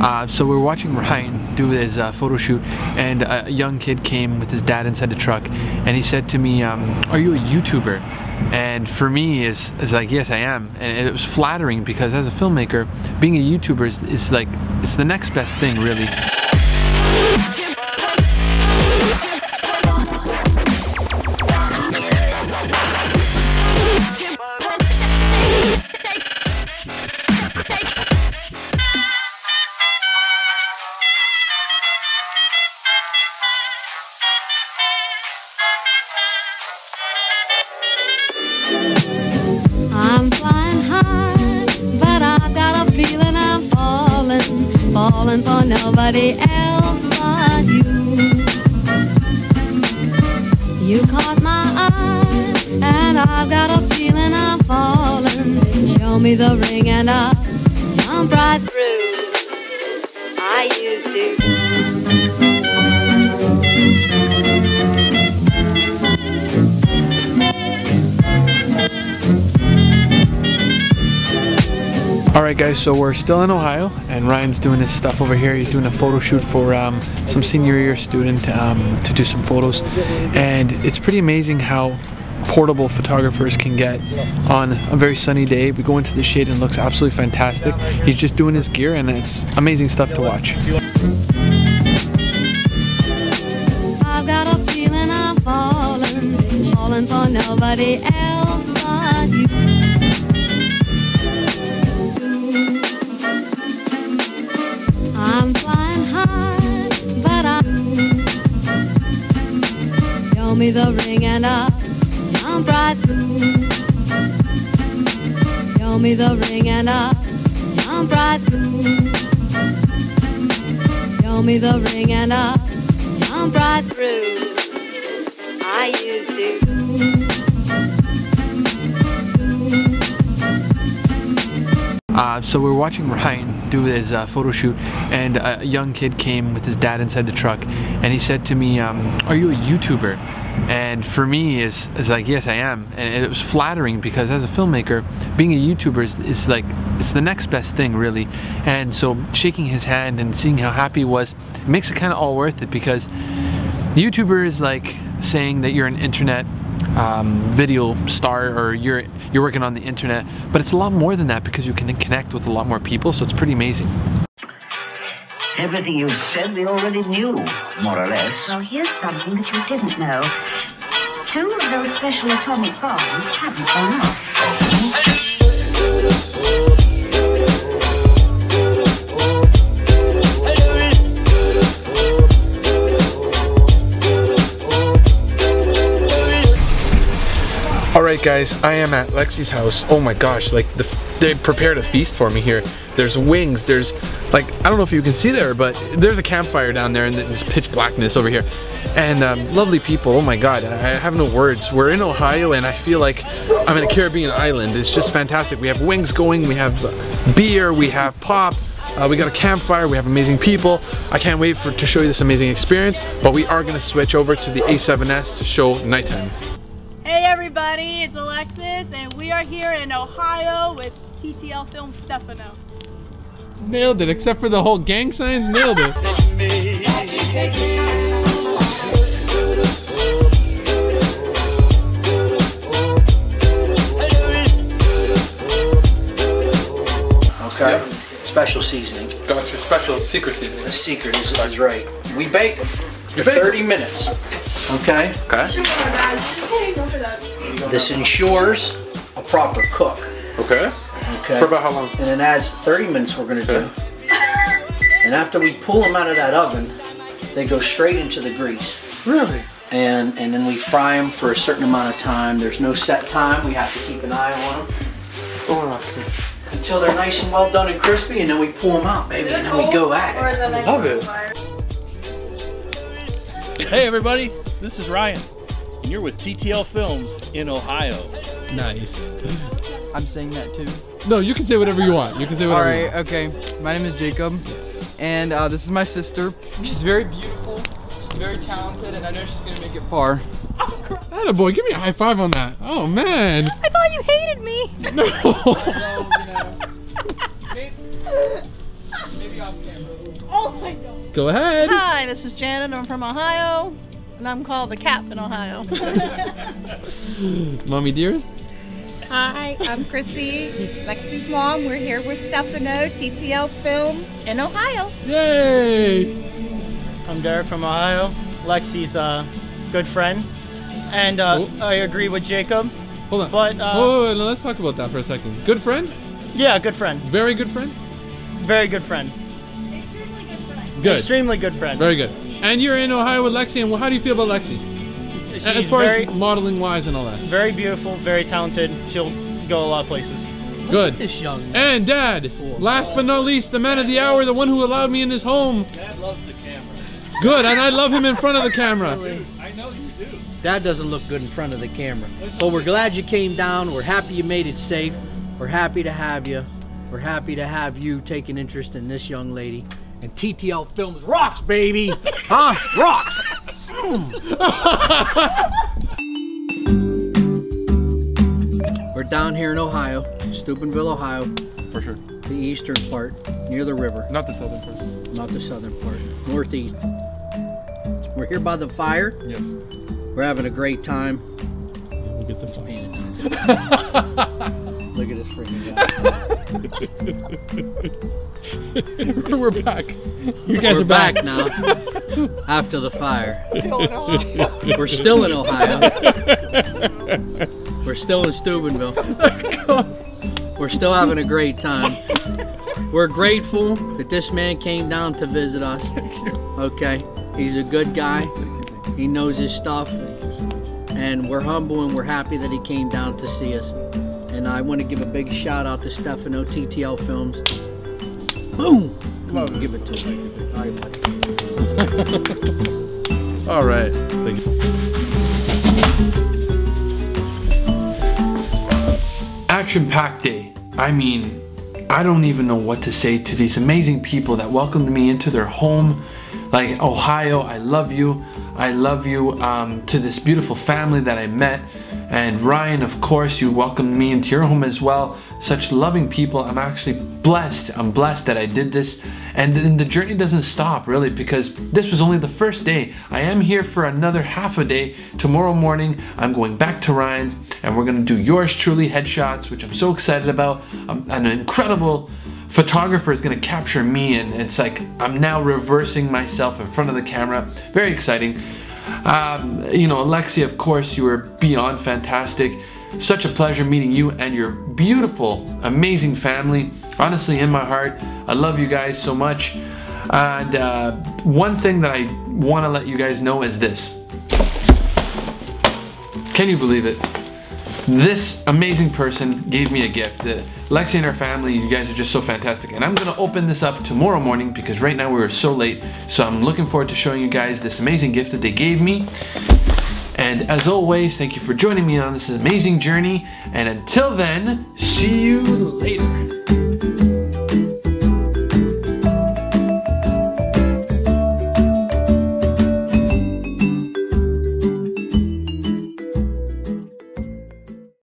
Uh, so we were watching Ryan do his uh, photo shoot, and a young kid came with his dad inside the truck, and he said to me, um, "Are you a YouTuber?" And for me, is is like, yes, I am, and it was flattering because as a filmmaker, being a YouTuber is, is like it's the next best thing, really. Falling for nobody else but you. You caught my eye, and I've got a feeling I'm falling. Show me the ring and I'll jump right through. I used to. All right, guys. So we're still in Ohio, and Ryan's doing his stuff over here. He's doing a photo shoot for um, some senior year student um, to do some photos, and it's pretty amazing how portable photographers can get on a very sunny day. We go into the shade and it looks absolutely fantastic. He's just doing his gear, and it's amazing stuff to watch. Falling for nobody else but you. Show me the ring and I'll jump right through. Show me the ring and I'll jump right through. Show me the ring and I'll jump right through. I used to. Uh, so we were watching Ryan do his uh, photo shoot, and a young kid came with his dad inside the truck, and he said to me, um, "Are you a YouTuber?" And for me, is is like, yes, I am, and it was flattering because as a filmmaker, being a YouTuber is, is like it's the next best thing, really. And so shaking his hand and seeing how happy he was, makes it kind of all worth it because YouTuber is like saying that you're an internet um, video star or you're you're working on the internet, but it's a lot more than that because you can connect with a lot more people. So it's pretty amazing. Everything you said we already knew, more or less. Well, here's something that you didn't know. Two of those special atomic bombs haven't gone off. All right, guys, I am at Lexi's house. Oh my gosh, like the, they prepared a feast for me here. There's wings. There's like I don't know if you can see there, but there's a campfire down there in this pitch blackness over here, and um, lovely people. Oh my God, I I have no words. We're in Ohio, and I feel like I'm in a Caribbean island. It's just fantastic. We have wings going. We have beer. We have pop. Uh, we got a campfire, we have amazing people. I can't wait for to show you this amazing experience, but we are gonna switch over to the A7S to show nighttime. Hey everybody, it's Alexis, and we are here in Ohio with TTL Film Stefano. Nailed it, except for the whole gang signs, nailed it. Okay. Special seasoning. Gotcha, special secret seasoning. The secret is, is right. We bake for 30 minutes. Okay. Okay. This ensures a proper cook. Okay. Okay. For about how long? And it adds 30 minutes we're gonna do. And after we pull them out of that oven, they go straight into the grease. Really? And and then we fry them for a certain amount of time. There's no set time. We have to keep an eye on them Oh, until they're nice and well done and crispy, and then we pull them out, baby, and then we go at it. love it. Hey everybody, this is Ryan, and you're with TTL Films in Ohio. Nice. I'm saying that too. No, you can say whatever you want. You can say All whatever you right, okay. My name is Jacob, and uh, this is my sister. She's very beautiful. She's very talented, and I know she's gonna make it far. want. boy, give me a high five on that. Oh man. I thought you hated me. No. Well, you know, maybe, maybe Oh my god. Go ahead. Hi, this is Janet. I'm from Ohio, and I'm called the Cap in Ohio. Mommy dear. Hi, I'm Chrissy, Lexi's mom. We're here with Stefano, TTL Films in Ohio. Yay! I'm Derek from Ohio. Lexi's a good friend, and uh, I agree with Jacob. Hold on. But uh, Whoa, wait, wait, let's talk about that for a second. Good friend? yeah, good friend. Very good friend? Very good friend. Good. Extremely good friend. Very good. And you're in Ohio with Lexi, and how do you feel about Lexi? She's as far very, as modeling wise and all that. very beautiful, very talented. She'll go a lot of places. Good. This young And Dad, last but not least, the man of the hour, the one who allowed me in his home. Dad loves the camera. Good, and I love him in front of the camera. I know you do. That doesn't look good in front of the camera. But we're glad you came down. We're happy you made it safe. We're happy to have you. We're happy to have you take an interest in this young lady. And TTL Films rocks, baby! huh? Rocks! Hmm. We're down here in Ohio, Steubenville, Ohio, For sure. the eastern part, near the river, Not the southern part. not the southern part, northeast. We're here by the fire. Yes. We're having a great time. We'll get the fun. Look at this freaking guy. We're back. You guys We're are back. now after the fire. We're still in Ohio. We're still in Steubenville. Oh, we're still having a great time. We're grateful that this man came down to visit us. Okay, he's a good guy. He knows his stuff. And we're humble and we're happy that he came down to see us. And I want to give a big shout out to Stefano TTL Films. Boom! Come on, give it to me. All right. All right. Thank you. Action packed day. I mean, I don't even know what to say to these amazing people that welcomed me into their home. Like Ohio, I love you. I love you um, to this beautiful family that I met. And Ryan, of course, you welcomed me into your home as well. Such loving people. I'm actually blessed. I'm blessed that I did this. And then the journey doesn't stop really because this was only the first day. I am here for another half a day. Tomorrow morning, I'm going back to Ryan's and we're gonna do yours truly headshots, which I'm so excited about. Um, an incredible photographer is going to capture me and it's like I'm now reversing myself in front of the camera. Very exciting. Um, you know, Alexia, of course, you were beyond fantastic. Such a pleasure meeting you and your beautiful, amazing family. Honestly, in my heart, I love you guys so much. And uh, one thing that I want to let you guys know is this. Can you believe it? This amazing person gave me a gift. Lexi and her family, you guys are just so fantastic. And I'm gonna open this up tomorrow morning because right now we are so late. So I'm looking forward to showing you guys this amazing gift that they gave me. And as always, thank you for joining me on this amazing journey. And until then, see you later.